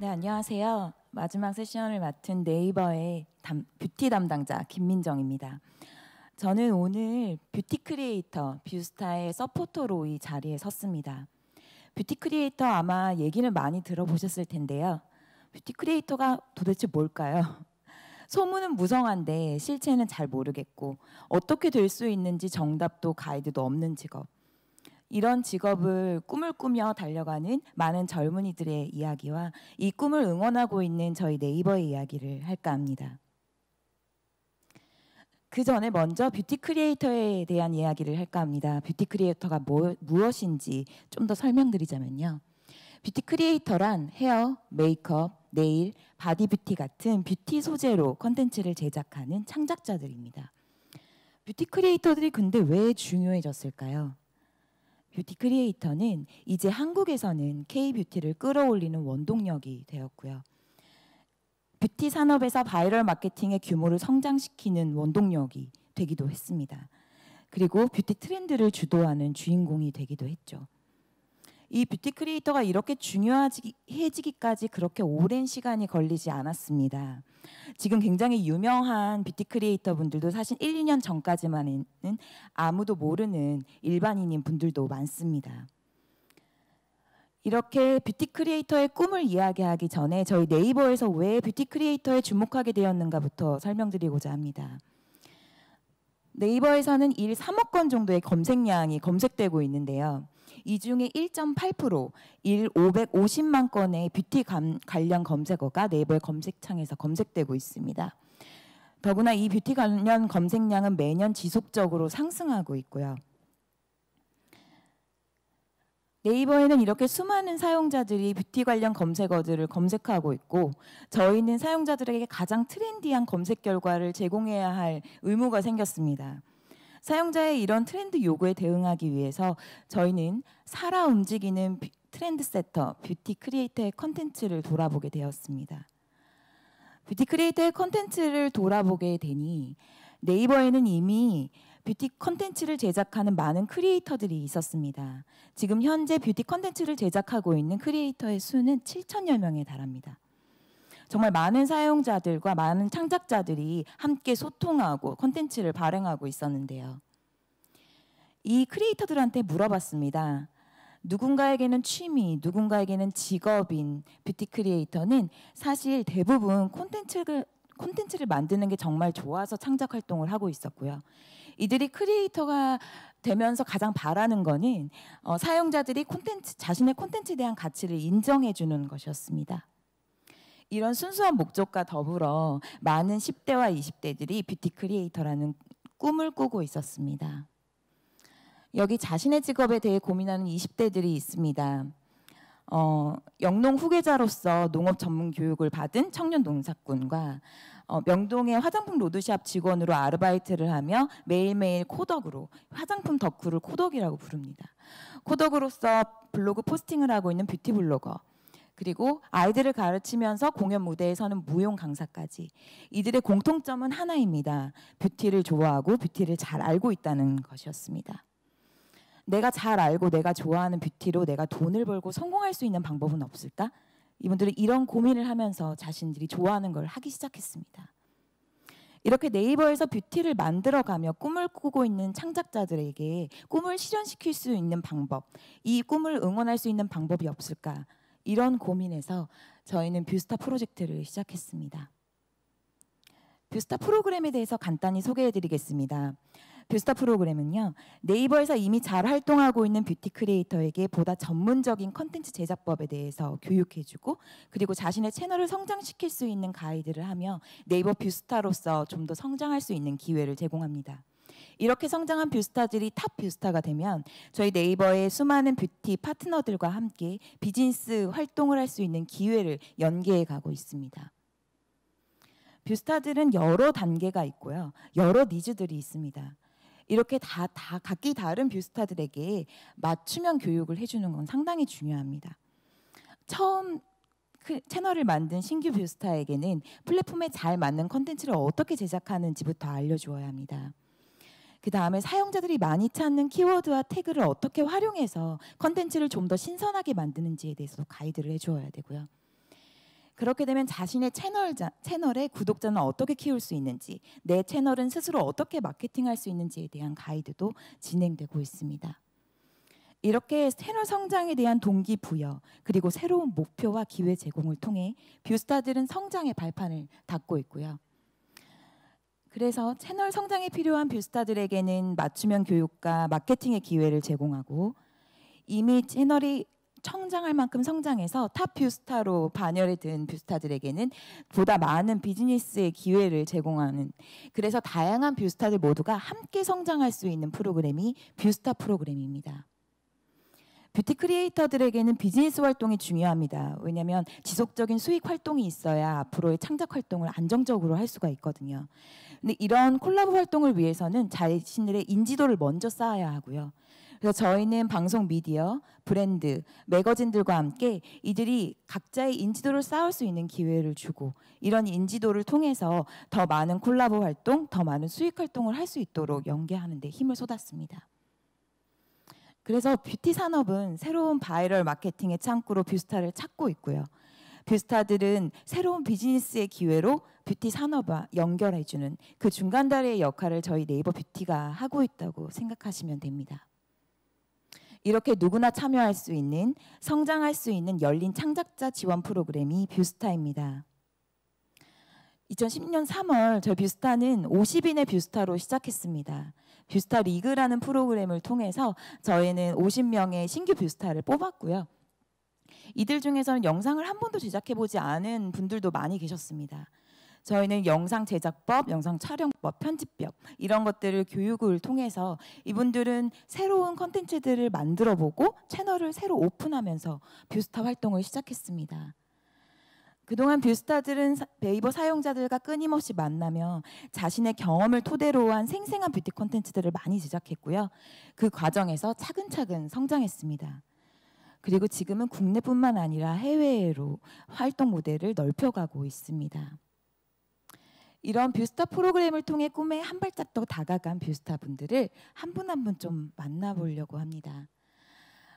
네, 안녕하세요. 마지막 세션을 맡은 네이버의 담, 뷰티 담당자 김민정입니다. 저는 오늘 뷰티 크리에이터 뷰스타의 서포터로 이 자리에 섰습니다. 뷰티 크리에이터 아마 얘기는 많이 들어보셨을 텐데요. 뷰티 크리에이터가 도대체 뭘까요? 소문은 무성한데 실체는 잘 모르겠고 어떻게 될 수 있는지 정답도 가이드도 없는 직업. 이런 직업을 꿈을 꾸며 달려가는 많은 젊은이들의 이야기와 이 꿈을 응원하고 있는 저희 네이버의 이야기를 할까 합니다. 그 전에 먼저 뷰티 크리에이터에 대한 이야기를 할까 합니다. 뷰티 크리에이터가 뭐, 무엇인지 좀 더 설명드리자면요. 뷰티 크리에이터란 헤어, 메이크업, 네일, 바디 뷰티 같은 뷰티 소재로 컨텐츠를 제작하는 창작자들입니다. 뷰티 크리에이터들이 근데 왜 중요해졌을까요? 뷰티 크리에이터는 이제 한국에서는 K-뷰티를 끌어올리는 원동력이 되었고요. 뷰티 산업에서 바이럴 마케팅의 규모를 성장시키는 원동력이 되기도 했습니다. 그리고 뷰티 트렌드를 주도하는 주인공이 되기도 했죠. 이 뷰티 크리에이터가 이렇게 중요해지기까지 그렇게 오랜 시간이 걸리지 않았습니다. 지금 굉장히 유명한 뷰티 크리에이터 분들도 사실 1, 2년 전까지만은 아무도 모르는 일반인인 분들도 많습니다. 이렇게 뷰티 크리에이터의 꿈을 이야기하기 전에 저희 네이버에서 왜 뷰티 크리에이터에 주목하게 되었는가부터 설명드리고자 합니다. 네이버에서는 일 3억 건 정도의 검색량이 검색되고 있는데요. 이 중에 1.8%, 일 550만 건의 뷰티 관련 검색어가 네이버 검색창에서 검색되고 있습니다. 더구나 이 뷰티 관련 검색량은 매년 지속적으로 상승하고 있고요. 네이버에는 이렇게 수많은 사용자들이 뷰티 관련 검색어들을 검색하고 있고 저희는 사용자들에게 가장 트렌디한 검색 결과를 제공해야 할 의무가 생겼습니다. 사용자의 이런 트렌드 요구에 대응하기 위해서 저희는 살아 움직이는 트렌드 세터, 뷰티 크리에이터의 컨텐츠를 돌아보게 되었습니다. 뷰티 크리에이터의 컨텐츠를 돌아보게 되니 네이버에는 이미 뷰티 컨텐츠를 제작하는 많은 크리에이터들이 있었습니다. 지금 현재 뷰티 컨텐츠를 제작하고 있는 크리에이터의 수는 7천여 명에 달합니다. 정말 많은 사용자들과 많은 창작자들이 함께 소통하고 컨텐츠를 발행하고 있었는데요. 이 크리에이터들한테 물어봤습니다. 누군가에게는 취미, 누군가에게는 직업인 뷰티 크리에이터는 사실 대부분 콘텐츠를 콘텐츠를 만드는 게 정말 좋아서 창작 활동을 하고 있었고요. 이들이 크리에이터가 되면서 가장 바라는 거는 어, 사용자들이 콘텐츠 자신의 콘텐츠에 대한 가치를 인정해 주는 것이었습니다. 이런 순수한 목적과 더불어 많은 10대와 20대들이 뷰티 크리에이터라는 꿈을 꾸고 있었습니다. 여기 자신의 직업에 대해 고민하는 20대들이 있습니다. 어, 영농 후계자로서 농업 전문 교육을 받은 청년 농사꾼과 어, 명동의 화장품 로드샵 직원으로 아르바이트를 하며 매일매일 코덕으로 화장품 덕후를 코덕이라고 부릅니다. 코덕으로서 블로그 포스팅을 하고 있는 뷰티 블로거 그리고 아이들을 가르치면서 공연 무대에 서는 무용 강사까지 이들의 공통점은 하나입니다. 뷰티를 좋아하고 뷰티를 잘 알고 있다는 것이었습니다. 내가 잘 알고 내가 좋아하는 뷰티로 내가 돈을 벌고 성공할 수 있는 방법은 없을까? 이분들은 이런 고민을 하면서 자신들이 좋아하는 걸 하기 시작했습니다. 이렇게 네이버에서 뷰티를 만들어가며 꿈을 꾸고 있는 창작자들에게 꿈을 실현시킬 수 있는 방법, 이 꿈을 응원할 수 있는 방법이 없을까? 이런 고민에서 저희는 뷰스타 프로젝트를 시작했습니다. 뷰스타 프로그램에 대해서 간단히 소개해 드리겠습니다. 뷰스타 프로그램은요. 네이버에서 이미 잘 활동하고 있는 뷰티 크리에이터에게 보다 전문적인 컨텐츠 제작법에 대해서 교육해주고 그리고 자신의 채널을 성장시킬 수 있는 가이드를 하며 네이버 뷰스타로서 좀 더 성장할 수 있는 기회를 제공합니다. 이렇게 성장한 뷰스타들이 탑 뷰스타가 되면 저희 네이버의 수많은 뷰티 파트너들과 함께 비즈니스 활동을 할 수 있는 기회를 연계해 가고 있습니다. 뷰스타들은 여러 단계가 있고요. 여러 니즈들이 있습니다. 이렇게 다, 다 각기 다른 뷰스타들에게 맞춤형 교육을 해주는 건 상당히 중요합니다. 처음 그 채널을 만든 신규 뷰스타에게는 플랫폼에 잘 맞는 컨텐츠를 어떻게 제작하는지부터 알려주어야 합니다. 그 다음에 사용자들이 많이 찾는 키워드와 태그를 어떻게 활용해서 컨텐츠를 좀 더 신선하게 만드는지에 대해서도 가이드를 해주어야 되고요. 그렇게 되면 자신의 채널 채널의 구독자는 어떻게 키울 수 있는지, 내 채널은 스스로 어떻게 마케팅할 수 있는지에 대한 가이드도 진행되고 있습니다. 이렇게 채널 성장에 대한 동기부여 그리고 새로운 목표와 기회 제공을 통해 뷰스타들은 성장의 발판을 닦고 있고요. 그래서 채널 성장에 필요한 뷰스타들에게는 맞춤형 교육과 마케팅의 기회를 제공하고 이미 채널이 성장할 만큼 성장해서 탑 뷰스타로 반열에 든 뷰스타들에게는 보다 많은 비즈니스의 기회를 제공하는 그래서 다양한 뷰스타들 모두가 함께 성장할 수 있는 프로그램이 뷰스타 프로그램입니다. 뷰티 크리에이터들에게는 비즈니스 활동이 중요합니다. 왜냐하면 지속적인 수익 활동이 있어야 앞으로의 창작 활동을 안정적으로 할 수가 있거든요. 근데 이런 콜라보 활동을 위해서는 자신들의 인지도를 먼저 쌓아야 하고요. 그래서 저희는 방송 미디어, 브랜드, 매거진들과 함께 이들이 각자의 인지도를 쌓을 수 있는 기회를 주고 이런 인지도를 통해서 더 많은 콜라보 활동, 더 많은 수익 활동을 할 수 있도록 연계하는 데 힘을 쏟았습니다. 그래서 뷰티 산업은 새로운 바이럴 마케팅의 창구로 뷰스타를 찾고 있고요. 뷰스타들은 새로운 비즈니스의 기회로 뷰티 산업과 연결해주는 그 중간 다리의 역할을 저희 네이버 뷰티가 하고 있다고 생각하시면 됩니다. 이렇게 누구나 참여할 수 있는 성장할 수 있는 열린 창작자 지원 프로그램이 뷰스타입니다. 2010년 3월 저희 뷰스타는 50인의 뷰스타로 시작했습니다. 뷰스타 리그라는 프로그램을 통해서 저희는 50명의 신규 뷰스타를 뽑았고요. 이들 중에서는 영상을 한 번도 제작해 보지 않은 분들도 많이 계셨습니다. 저희는 영상 제작법, 영상 촬영법, 편집법 이런 것들을 교육을 통해서 이분들은 새로운 컨텐츠들을 만들어 보고 채널을 새로 오픈하면서 뷰스타 활동을 시작했습니다. 그동안 뷰스타들은 네이버 사용자들과 끊임없이 만나며 자신의 경험을 토대로 한 생생한 뷰티 콘텐츠들을 많이 제작했고요. 그 과정에서 차근차근 성장했습니다. 그리고 지금은 국내뿐만 아니라 해외로 활동 무대를 넓혀가고 있습니다. 이런 뷰스타 프로그램을 통해 꿈에 한 발짝 더 다가간 뷰스타 분들을 한 분 한 분 좀 만나보려고 합니다.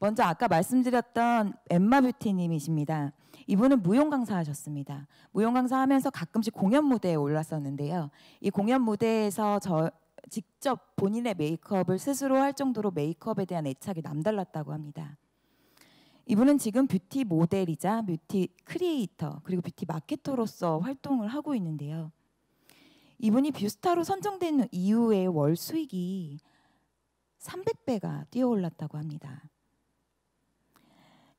먼저 아까 말씀드렸던 엠마 뷰티님이십니다. 이분은 무용 강사 하셨습니다. 무용 강사 하면서 가끔씩 공연 무대에 올랐었는데요. 이 공연 무대에서 저 직접 본인의 메이크업을 스스로 할 정도로 메이크업에 대한 애착이 남달랐다고 합니다. 이분은 지금 뷰티 모델이자 뷰티 크리에이터 그리고 뷰티 마케터로서 활동을 하고 있는데요. 이분이 뷰스타로 선정된 이후에 월 수익이 300배가 뛰어올랐다고 합니다.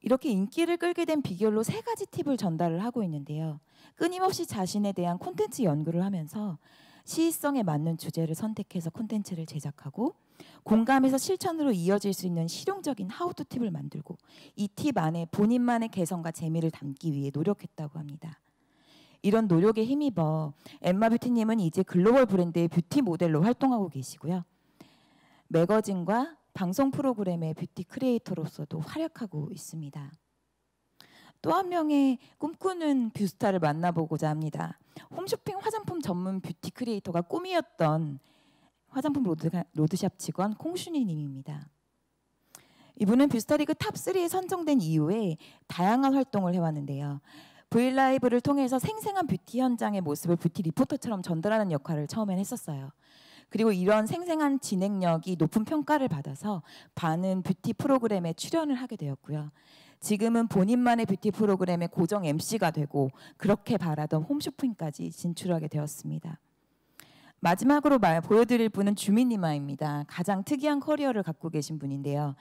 이렇게 인기를 끌게 된 비결로 세 가지 팁을 전달을 하고 있는데요. 끊임없이 자신에 대한 콘텐츠 연구를 하면서 시의성에 맞는 주제를 선택해서 콘텐츠를 제작하고 공감에서 실천으로 이어질 수 있는 실용적인 how-to 팁을 만들고 이 팁 안에 본인만의 개성과 재미를 담기 위해 노력했다고 합니다. 이런 노력에 힘입어 엠마 뷰티님은 이제 글로벌 브랜드의 뷰티 모델로 활동하고 계시고요. 매거진과 방송 프로그램의 뷰티 크리에이터로서도 활약하고 있습니다. 또 한 명의 꿈꾸는 뷰스타를 만나보고자 합니다. 홈쇼핑 화장품 전문 뷰티 크리에이터가 꿈이었던 화장품 로드샵 직원 콩순이 님입니다. 이분은 뷰스타리그 탑3에 선정된 이후에 다양한 활동을 해왔는데요. V LIVE를 통해서 생생한 뷰티 현장의 모습을 뷰티 리포터처럼 전달하는 역할을 처음엔 했었어요. 그리고 이런 생생한 진행력이 높은 평가를 받아서 많은 뷰티 프로그램에 출연을 하게 되었고요. 지금은 본인만의 뷰티 프로그램의 고정 MC가 되고 그렇게 바라던 홈쇼핑까지 진출하게 되었습니다. 마지막으로 말, 보여드릴 분은 주민이마입니다. 가장 특이한 커리어를 갖고 계신 분인데요.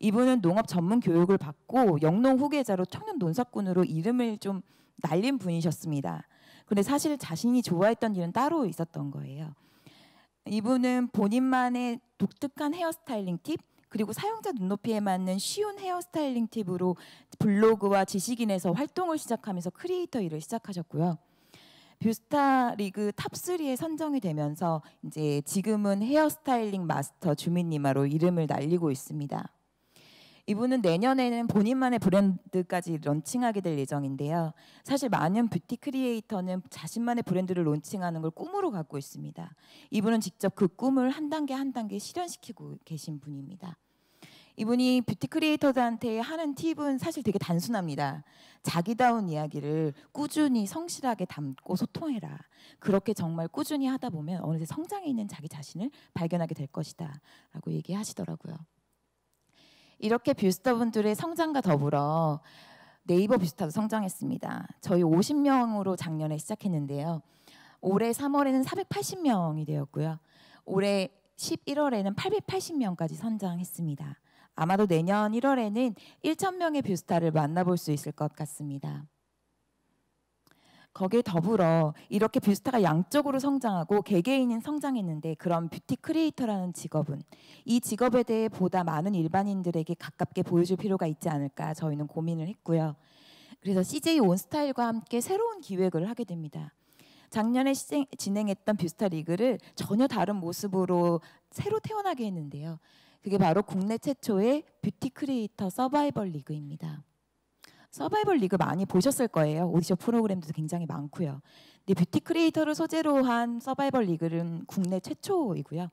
이분은 농업 전문 교육을 받고 영농 후계자로 청년 농사꾼으로 이름을 좀 날린 분이셨습니다. 근데 사실 자신이 좋아했던 일은 따로 있었던 거예요. 이분은 본인만의 독특한 헤어스타일링 팁 그리고 사용자 눈높이에 맞는 쉬운 헤어스타일링 팁으로 블로그와 지식인에서 활동을 시작하면서 크리에이터 일을 시작하셨고요. 뷰스타 리그 탑3에 선정이 되면서 이제 지금은 헤어스타일링 마스터 주민님으로 이름을 날리고 있습니다. 이분은 내년에는 본인만의 브랜드까지 런칭하게 될 예정인데요. 사실 많은 뷰티 크리에이터는 자신만의 브랜드를 론칭하는 걸 꿈으로 갖고 있습니다. 이분은 직접 그 꿈을 한 단계 한 단계 실현시키고 계신 분입니다. 이분이 뷰티 크리에이터들한테 하는 팁은 사실 되게 단순합니다. 자기다운 이야기를 꾸준히 성실하게 담고 소통해라. 그렇게 정말 꾸준히 하다 보면 어느새 성장해 있는 자기 자신을 발견하게 될 것이다. 라고 얘기하시더라고요. 이렇게 뷰스타분들의 성장과 더불어 네이버 뷰스타도 성장했습니다. 저희 50명으로 작년에 시작했는데요. 올해 3월에는 480명이 되었고요. 올해 11월에는 880명까지 성장했습니다. 아마도 내년 1월에는 1,000명의 뷰스타를 만나볼 수 있을 것 같습니다. 거기에 더불어 이렇게 뷰스타가 양적으로 성장하고 개개인은 성장했는데 그런 뷰티 크리에이터라는 직업은 이 직업에 대해 보다 많은 일반인들에게 가깝게 보여줄 필요가 있지 않을까 저희는 고민을 했고요. 그래서 CJ 온스타일과 함께 새로운 기획을 하게 됩니다. 작년에 진행했던 뷰스타 리그를 전혀 다른 모습으로 새로 태어나게 했는데요. 그게 바로 국내 최초의 뷰티 크리에이터 서바이벌 리그입니다. 서바이벌 리그 많이 보셨을 거예요. 오디션 프로그램도 굉장히 많고요. 근데 뷰티 크리에이터를 소재로 한 서바이벌 리그는 국내 최초이고요.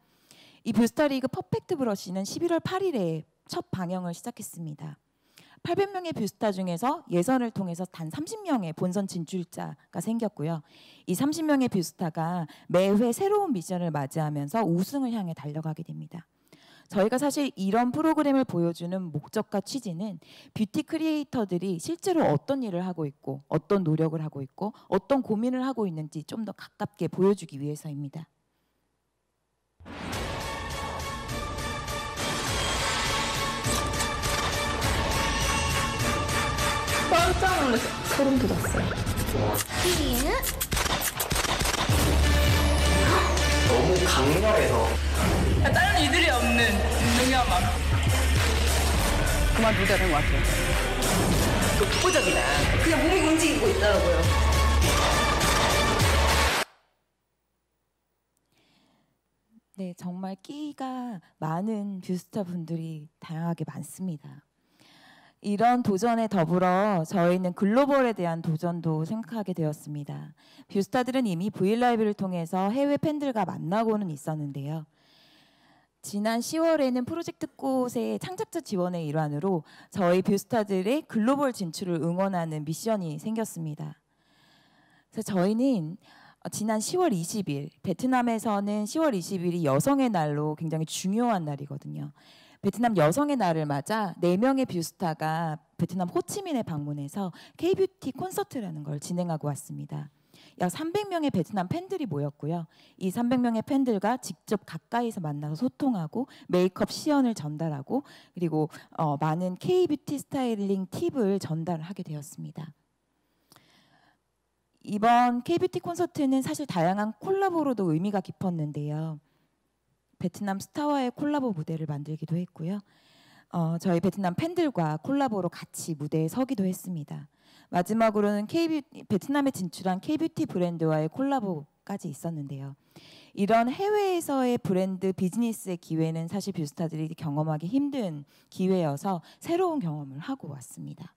이 뷰스타 리그 퍼펙트 브러쉬는 11월 8일에 첫 방영을 시작했습니다. 800명의 뷰스타 중에서 예선을 통해서 단 30명의 본선 진출자가 생겼고요. 이 30명의 뷰스타가 매회 새로운 미션을 맞이하면서 우승을 향해 달려가게 됩니다. 저희가 사실 이런 프로그램을 보여주는 목적과 취지는 뷰티 크리에이터들이 실제로 어떤 일을 하고 있고 어떤 노력을 하고 있고 어떤 고민을 하고 있는지 좀 더 가깝게 보여주기 위해서입니다. 깜짝 놀랐어. 소름 돋았어요. 너무 강렬해서 다른 이들이 없는 능력만. 그만두자 된것 같아요. 독보적이다. 그냥 몸이 움직이고 있더라고요. 네, 정말 끼가 많은 뷰스타 분들이 다양하게 많습니다. 이런 도전에 더불어 저희는 글로벌에 대한 도전도 생각하게 되었습니다. 뷰스타들은 이미 브이라이브를 통해서 해외 팬들과 만나고는 있었는데요. 지난 10월에는 프로젝트 꽃의 창작자 지원의 일환으로 저희 뷰스타들의 글로벌 진출을 응원하는 미션이 생겼습니다. 그래서 저희는 지난 10월 20일 베트남에서는 10월 20일이 여성의 날로 굉장히 중요한 날이거든요. 베트남 여성의 날을 맞아 4명의 뷰스타가 베트남 호치민에 방문해서 K-뷰티 콘서트라는 걸 진행하고 왔습니다. 약 300명의 베트남 팬들이 모였고요. 이 300명의 팬들과 직접 가까이서 만나서 소통하고 메이크업 시연을 전달하고 그리고 어, 많은 K-뷰티 스타일링 팁을 전달하게 되었습니다. 이번 K-뷰티 콘서트는 사실 다양한 콜라보로도 의미가 깊었는데요. 베트남 스타와의 콜라보 무대를 만들기도 했고요. 어, 저희 베트남 팬들과 콜라보로 같이 무대에 서기도 했습니다. 마지막으로는 K 베트남에 진출한 K-뷰티 브랜드와의 콜라보까지 있었는데요. 이런 해외에서의 브랜드 비즈니스의 기회는 사실 뷰스타들이 경험하기 힘든 기회여서 새로운 경험을 하고 왔습니다.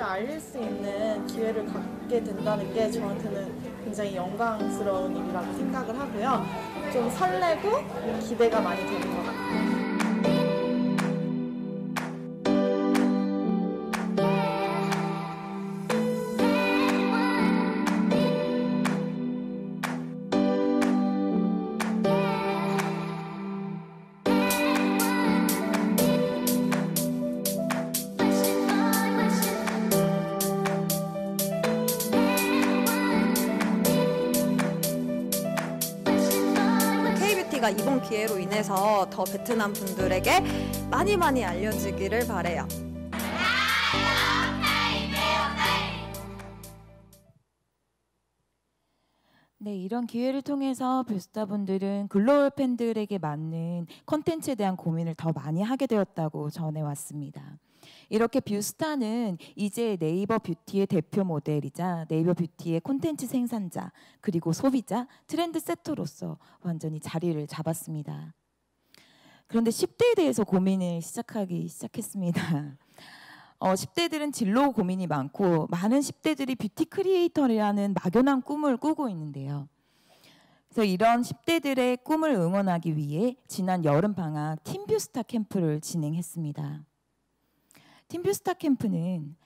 K-뷰티를 알릴 수 있는 기회를 갖게 된다는 게 저한테는 굉장히 영광스러운 일이라고 생각을 하고요. 좀 설레고 기대가 많이 되는 것 같아요. K-뷰티가 이번 기회로 인해서 더 베트남 분들에게 많이 많이 알려지기를 바래요. 네, 이런 기회를 통해서 뷰스타분들은 글로벌 팬들에게 맞는 컨텐츠에 대한 고민을 더 많이 하게 되었다고 전해왔습니다. 이렇게 뷰스타는 이제 네이버 뷰티의 대표 모델이자 네이버 뷰티의 콘텐츠 생산자 그리고 소비자 트렌드 세터로서 완전히 자리를 잡았습니다. 그런데 10대에 대해서 고민을 시작하기 시작했습니다. 어, 10대들은 진로 고민이 많고 많은 10대들이 뷰티 크리에이터라는 막연한 꿈을 꾸고 있는데요. 그래서 이런 10대들의 꿈을 응원하기 위해 지난 여름 방학 틴뷰스타 캠프를 진행했습니다. 틴뷰스타 캠프는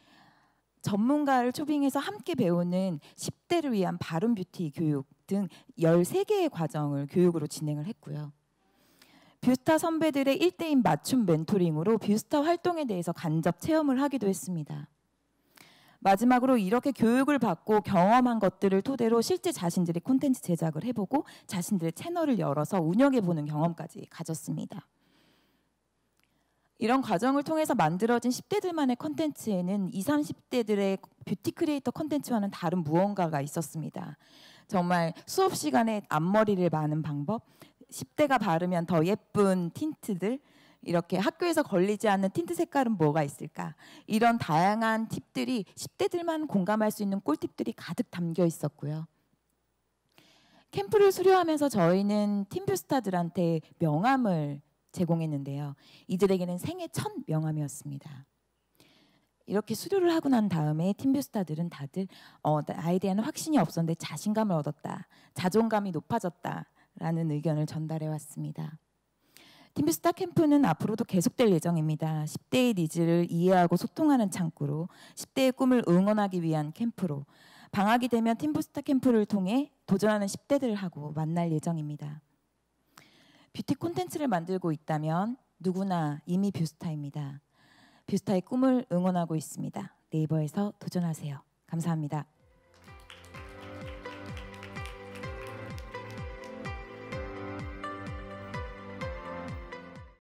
전문가를 초빙해서 함께 배우는 10대를 위한 바른 뷰티 교육 등 13개의 과정을 교육으로 진행을 했고요. 뷰스타 선배들의 1대1 맞춤 멘토링으로 뷰스타 활동에 대해서 간접 체험을 하기도 했습니다. 마지막으로 이렇게 교육을 받고 경험한 것들을 토대로 실제 자신들이 콘텐츠 제작을 해보고 자신들의 채널을 열어서 운영해보는 경험까지 가졌습니다. 이런 과정을 통해서 만들어진 10대들만의 콘텐츠에는 20, 30대들의 뷰티 크리에이터 콘텐츠와는 다른 무언가가 있었습니다. 정말 수업 시간에 앞머리를 마는 방법, 10대가 바르면 더 예쁜 틴트들, 이렇게 학교에서 걸리지 않는 틴트 색깔은 뭐가 있을까? 이런 다양한 팁들이 10대들만 공감할 수 있는 꿀팁들이 가득 담겨 있었고요. 캠프를 수료하면서 저희는 틴뷰스타들한테 명함을 제공했는데요. 이들에게는 생애 첫 명함이었습니다. 이렇게 수료를 하고 난 다음에 틴뷰스타들은 다들 어, 나에 대한 확신이 없었는데 자신감을 얻었다. 자존감이 높아졌다 라는 의견을 전달해 왔습니다. 틴뷰스타 캠프는 앞으로도 계속될 예정입니다. 10대의 니즈를 이해하고 소통하는 창구로 10대의 꿈을 응원하기 위한 캠프로 방학이 되면 틴뷰스타 캠프를 통해 도전하는 10대들하고 만날 예정입니다. 뷰티 콘텐츠를 만들고 있다면 누구나 이미 뷰스타입니다. 뷰스타의 꿈을 응원하고 있습니다. 네이버에서 도전하세요. 감사합니다.